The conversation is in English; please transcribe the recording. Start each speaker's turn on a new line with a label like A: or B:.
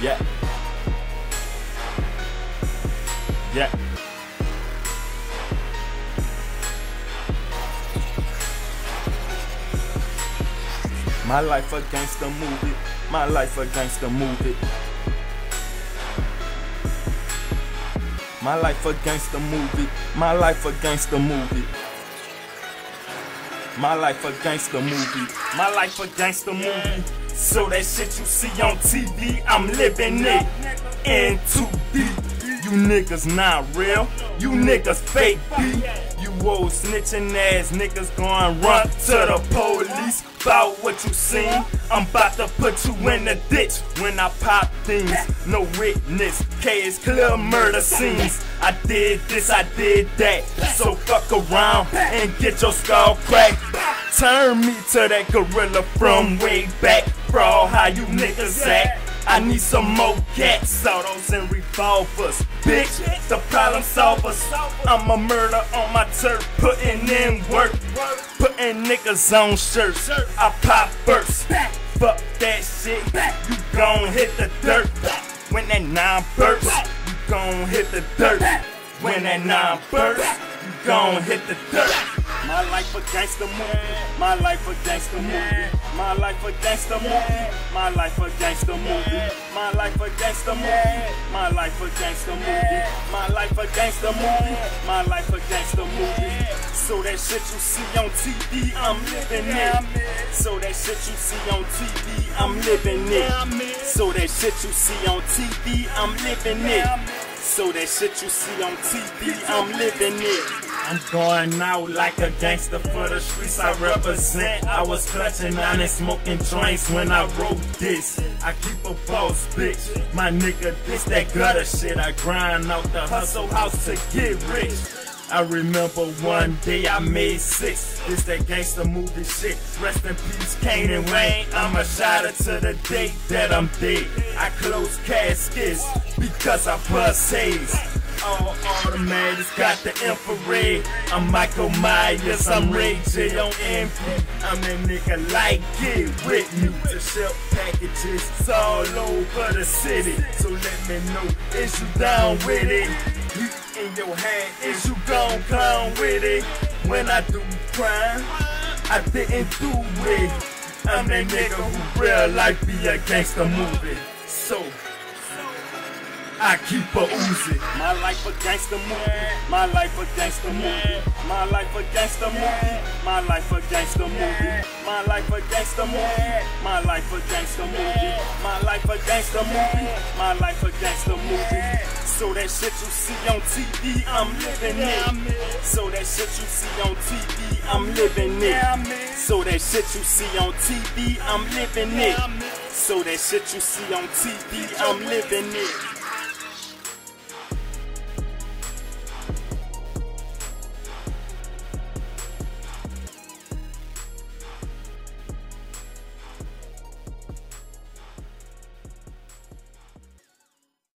A: Yeah. Yeah. My life a gangster movie. My life a gangster movie. My life a gangster movie. My life a gangster movie. My life a gangster movie. My life a gangster movie. So that shit you see on TV, I'm living it in 2D. You niggas not real. You niggas fake B. You old snitching ass niggas going run to the police about what you seen. I'm about to put you in the ditch when I pop things. No witness, case clear murder scenes. I did this, I did that. So fuck around and get your skull cracked. Turn me to that gorilla from way back. Bro, how you niggas act? I need some more cats, autos, and revolvers. Bitch, the problem solvers. I'm a murder on my turf, putting in work. Putting niggas on shirts. I pop first. Fuck that shit. You gon' hit the dirt. When that nine bursts, you gon' hit the dirt. When that nine bursts, you gon' hit the dirt. My life a gangster movie. My life a gangster movie. My life a gangster movie. My life a gangster movie. My life a gangster movie. My life a gangster movie. My life a gangster movie. My life a gangster movie. So that shit you see on TV, I'm living it. So that shit you see on TV, I'm living it. So that shit you see on TV, I'm living it. So that shit you see on TV, I'm living it. I'm going out like a gangster for the streets I represent. I was clutching on and smoking joints when I wrote this. I keep a boss, bitch. My nigga, this that gutter shit. I grind out the hustle house to get rich. I remember one day I made six. This that gangster movie shit. Rest in peace, Kane and Wayne. I'm a shotter to the day that I'm dead. I close caskets because I bust haze. All automatics got the infrared. I'm Michael Myers, I'm Ray J on MP. I'm that nigga like it with me. The shell packages, it's all over the city. So let me know, is you down with it? Heat in your hand, is you gon' clown with it? When I do crime, I didn't do it. I'm that nigga who real life be a gangster movie. So. I keep a Uzi. My life a gangster movie. My life a gangster movie. My life a gangster movie. My life a gangster movie. My life a gangster movie. My life a gangster movie. My life a gangster movie. My life a gangster movie. So that shit you see on TV, I'm living it. So that shit you see on TV, I'm living it. So that shit you see on TV, I'm living it. So that shit you see on TV, I'm living it.